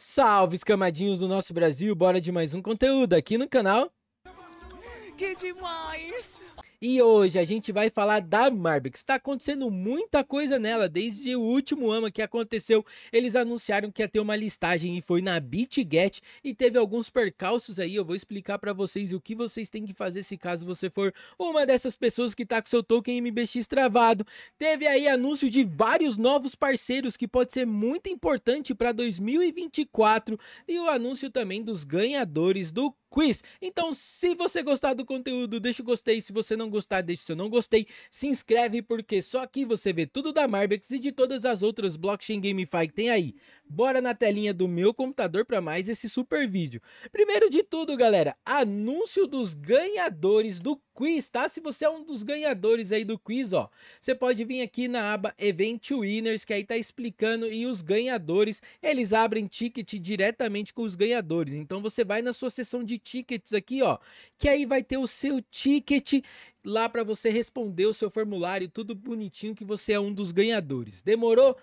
Salve, escamadinhos do nosso Brasil, bora de mais um conteúdo aqui no canal. Que demais! E hoje a gente vai falar da Marbix. Está acontecendo muita coisa nela desde o último ano que aconteceu. Eles anunciaram que ia ter uma listagem e foi na BitGet e teve alguns percalços aí. Eu vou explicar para vocês o que vocês têm que fazer se caso você for uma dessas pessoas que tá com seu token MBX travado. Teve aí anúncio de vários novos parceiros que pode ser muito importante para 2024 e o anúncio também dos ganhadores do quiz. Então, se você gostar do conteúdo, deixa o gostei. Se você não gostar, deixa o seu não gostei. Se inscreve, porque só aqui você vê tudo da Marbex e de todas as outras blockchain GameFi que tem aí. Bora na telinha do meu computador para mais esse super vídeo. Primeiro de tudo, galera, anúncio dos ganhadores do quiz, tá? Se você é um dos ganhadores aí do quiz, ó, você pode vir aqui na aba Event Winners, que aí tá explicando e os ganhadores, eles abrem ticket diretamente com os ganhadores. Então você vai na sua seção de tickets aqui, ó, que aí vai ter o seu ticket lá para você responder o seu formulário, tudo bonitinho que você é um dos ganhadores. Demorou?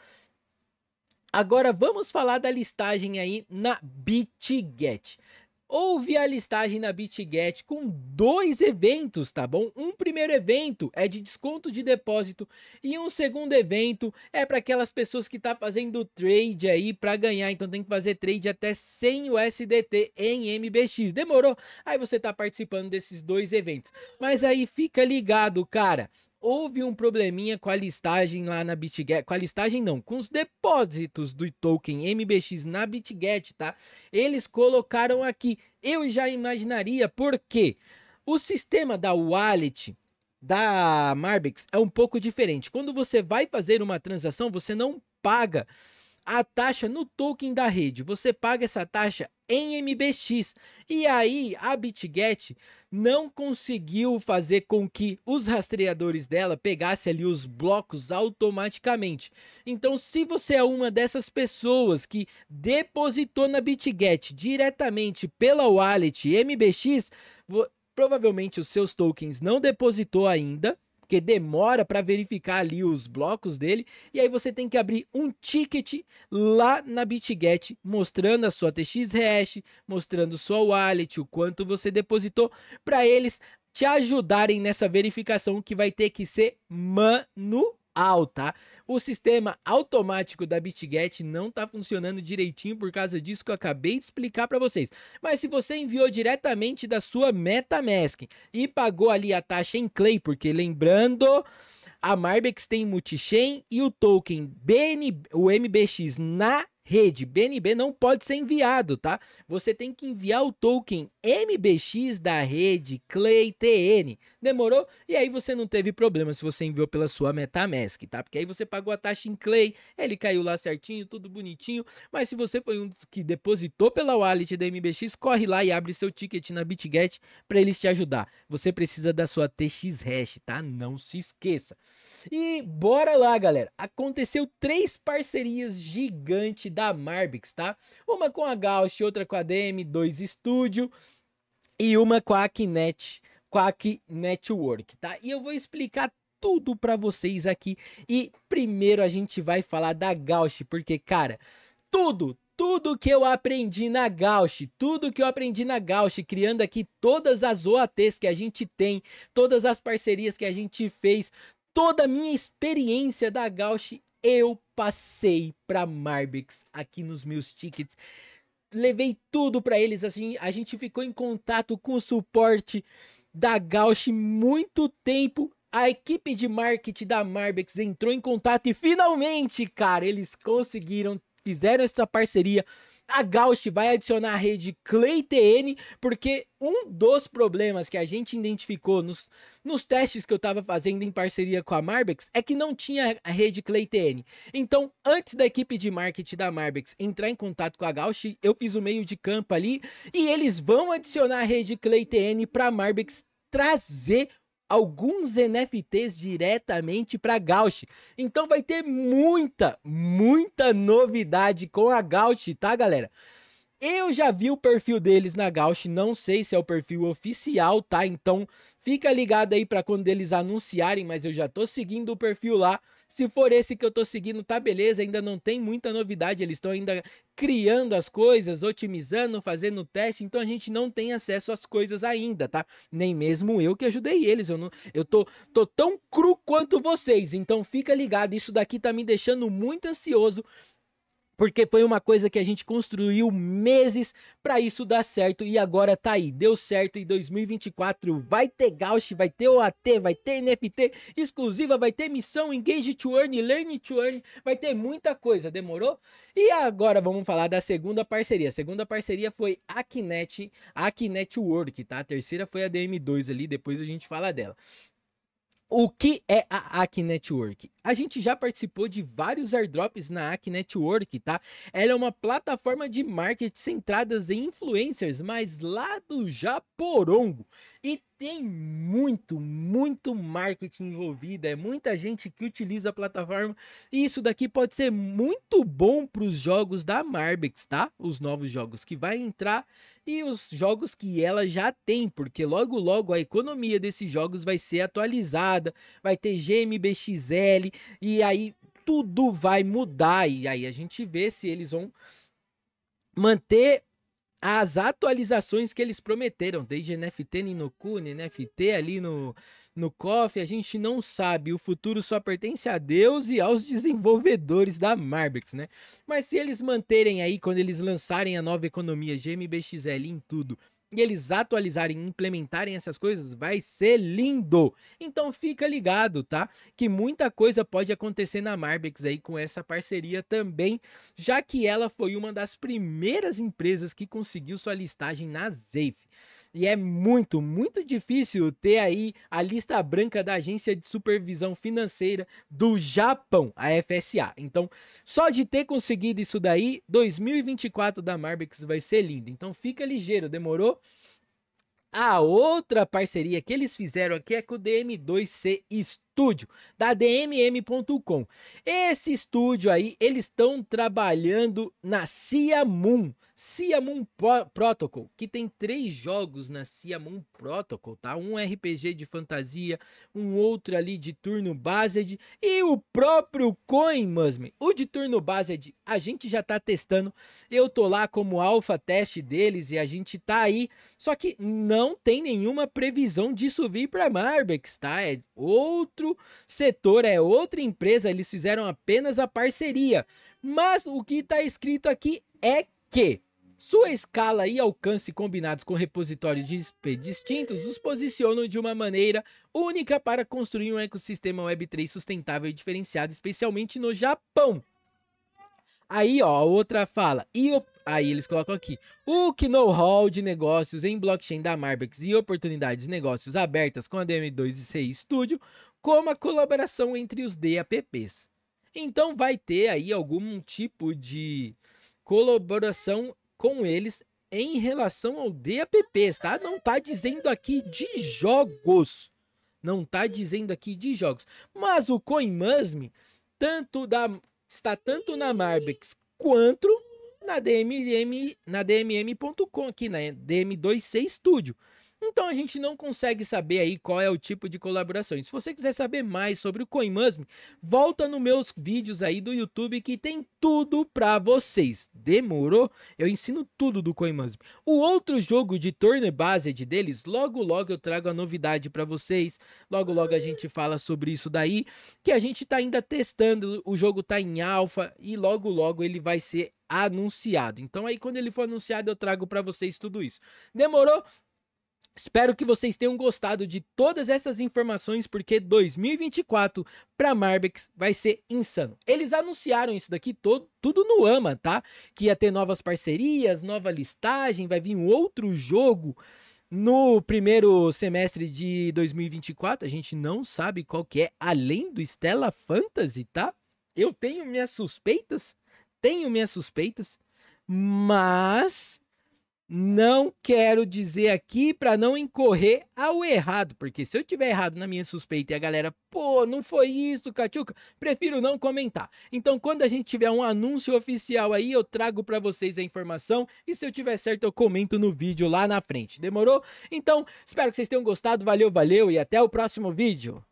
Agora vamos falar da listagem aí na BitGet. Houve a listagem na BitGet com dois eventos, tá bom? Um primeiro evento é de desconto de depósito e um segundo evento é para aquelas pessoas que tá fazendo trade aí para ganhar, então tem que fazer trade até 100 USDT em MBX. Demorou? Aí você tá participando desses dois eventos. Mas aí fica ligado, cara houve um probleminha com a listagem lá na BitGet, com a listagem não, com os depósitos do token MBX na BitGet, tá? Eles colocaram aqui, eu já imaginaria porque o sistema da wallet da Marbix é um pouco diferente. Quando você vai fazer uma transação, você não paga a taxa no token da rede. Você paga essa taxa em MBX. E aí a BitGet não conseguiu fazer com que os rastreadores dela pegassem ali os blocos automaticamente. Então, se você é uma dessas pessoas que depositou na BitGet diretamente pela wallet MBX, provavelmente os seus tokens não depositou ainda porque demora para verificar ali os blocos dele, e aí você tem que abrir um ticket lá na BitGet, mostrando a sua TX Hash, mostrando sua wallet, o quanto você depositou, para eles te ajudarem nessa verificação que vai ter que ser manual alta. O sistema automático da BitGet não está funcionando direitinho por causa disso que eu acabei de explicar para vocês. Mas se você enviou diretamente da sua MetaMask e pagou ali a taxa em Clay, porque lembrando, a Marbex tem multichain e o token BN, o MBX na rede BNB não pode ser enviado, tá? Você tem que enviar o token MBX da rede ClayTN. Demorou? E aí você não teve problema se você enviou pela sua MetaMask, tá? Porque aí você pagou a taxa em Clay, ele caiu lá certinho, tudo bonitinho. Mas se você foi um dos que depositou pela wallet da MBX, corre lá e abre seu ticket na BitGet para eles te ajudar. Você precisa da sua TX Hash, tá? Não se esqueça. E bora lá, galera. Aconteceu três parcerias gigantes da Marbix, tá? Uma com a Gauss, outra com a DM2 Studio e uma com a Akinet, Quack Network, tá? E eu vou explicar tudo para vocês aqui. E primeiro a gente vai falar da Gauss, porque cara, tudo, tudo que eu aprendi na Gauss, tudo que eu aprendi na Gauss, criando aqui todas as OATs que a gente tem, todas as parcerias que a gente fez, toda a minha experiência da Gauss eu passei para Marbix aqui nos meus tickets. Levei tudo para eles, assim, a gente ficou em contato com o suporte da Gauch muito tempo. A equipe de marketing da Marbix entrou em contato e finalmente, cara, eles conseguiram, fizeram essa parceria a Gauch vai adicionar a rede ClayTN, porque um dos problemas que a gente identificou nos, nos testes que eu estava fazendo em parceria com a Marbex é que não tinha a rede ClayTN. Então, antes da equipe de marketing da Marbex entrar em contato com a Gauch, eu fiz o meio de campo ali e eles vão adicionar a rede ClayTN para a Marbex trazer alguns NFTs diretamente para Gauch. Então vai ter muita, muita novidade com a Gauch, tá, galera? Eu já vi o perfil deles na Gauch, não sei se é o perfil oficial, tá? Então fica ligado aí para quando eles anunciarem, mas eu já tô seguindo o perfil lá. Se for esse que eu tô seguindo, tá beleza, ainda não tem muita novidade, eles estão ainda criando as coisas, otimizando, fazendo teste, então a gente não tem acesso às coisas ainda, tá? Nem mesmo eu que ajudei eles, eu não, eu tô, tô tão cru quanto vocês, então fica ligado, isso daqui tá me deixando muito ansioso porque foi uma coisa que a gente construiu meses para isso dar certo e agora tá aí, deu certo em 2024, vai ter Gauch, vai ter OAT, vai ter NFT exclusiva, vai ter missão Engage to Earn, Learn to Earn, vai ter muita coisa, demorou? E agora vamos falar da segunda parceria. A segunda parceria foi a Kinet, a Kinet Work, tá? A terceira foi a DM2 ali, depois a gente fala dela. O que é a Aki Network? A gente já participou de vários airdrops na Aki Network, tá? Ela é uma plataforma de marketing centradas em influencers, mas lá do Japorongo. E tem muito, muito marketing envolvido, é muita gente que utiliza a plataforma. E isso daqui pode ser muito bom para os jogos da Marbix, tá? Os novos jogos que vai entrar e os jogos que ela já tem, porque logo logo a economia desses jogos vai ser atualizada, vai ter GMBXL e aí tudo vai mudar e aí a gente vê se eles vão manter as atualizações que eles prometeram, desde NFT no Kune, NFT ali no, no KOF, a gente não sabe, o futuro só pertence a Deus e aos desenvolvedores da Marbix, né? Mas se eles manterem aí, quando eles lançarem a nova economia GMBXL em tudo, e eles atualizarem e implementarem essas coisas, vai ser lindo. Então fica ligado, tá? Que muita coisa pode acontecer na Marbix aí com essa parceria também, já que ela foi uma das primeiras empresas que conseguiu sua listagem na Zafe. E é muito, muito difícil ter aí a lista branca da Agência de Supervisão Financeira do Japão, a FSA. Então, só de ter conseguido isso daí, 2024 da Marbix vai ser lindo. Então, fica ligeiro, demorou? A outra parceria que eles fizeram aqui é com o DM2C Studio, da DMM.com. Esse estúdio aí, eles estão trabalhando na Cia Moon. Cia Moon Protocol, que tem três jogos na Cia Moon Protocol, tá? Um RPG de fantasia, um outro ali de turno based e o próprio Coin Musme. O de turno based a gente já tá testando. Eu tô lá como alfa teste deles e a gente tá aí, só que não tem nenhuma previsão disso vir para Marbex, tá? É outro setor, é outra empresa, eles fizeram apenas a parceria. Mas o que tá escrito aqui é que sua escala e alcance combinados com repositórios de distintos os posicionam de uma maneira única para construir um ecossistema Web3 sustentável e diferenciado, especialmente no Japão. Aí, ó, a outra fala. E. aí eles colocam aqui. O know-how de negócios em blockchain da Marbex e oportunidades de negócios abertas com a DM2 e CI Studio, como a colaboração entre os DAPPs. Então vai ter aí algum tipo de colaboração com eles em relação ao DAPPs, tá? Não tá dizendo aqui de jogos. Não tá dizendo aqui de jogos. Mas o CoinMusme tanto da, está tanto na Marbix quanto na DMM, na DMM.com aqui na DM2C Studio. Então a gente não consegue saber aí qual é o tipo de colaboração. se você quiser saber mais sobre o CoinMusme, volta nos meus vídeos aí do YouTube que tem tudo para vocês. Demorou? Eu ensino tudo do CoinMusme. O outro jogo de turn based deles, logo logo eu trago a novidade para vocês. Logo logo a gente fala sobre isso daí, que a gente tá ainda testando, o jogo tá em alfa e logo logo ele vai ser anunciado. Então aí quando ele for anunciado eu trago para vocês tudo isso. Demorou? Espero que vocês tenham gostado de todas essas informações, porque 2024 para Marbex vai ser insano. Eles anunciaram isso daqui todo, tudo no AMA, tá? Que ia ter novas parcerias, nova listagem, vai vir um outro jogo no primeiro semestre de 2024. A gente não sabe qual que é, além do Stella Fantasy, tá? Eu tenho minhas suspeitas, tenho minhas suspeitas, mas não quero dizer aqui para não incorrer ao errado, porque se eu tiver errado na minha suspeita e a galera, pô, não foi isso, Cachuca, prefiro não comentar. Então, quando a gente tiver um anúncio oficial aí, eu trago para vocês a informação e se eu tiver certo, eu comento no vídeo lá na frente. Demorou? Então, espero que vocês tenham gostado. Valeu, valeu e até o próximo vídeo.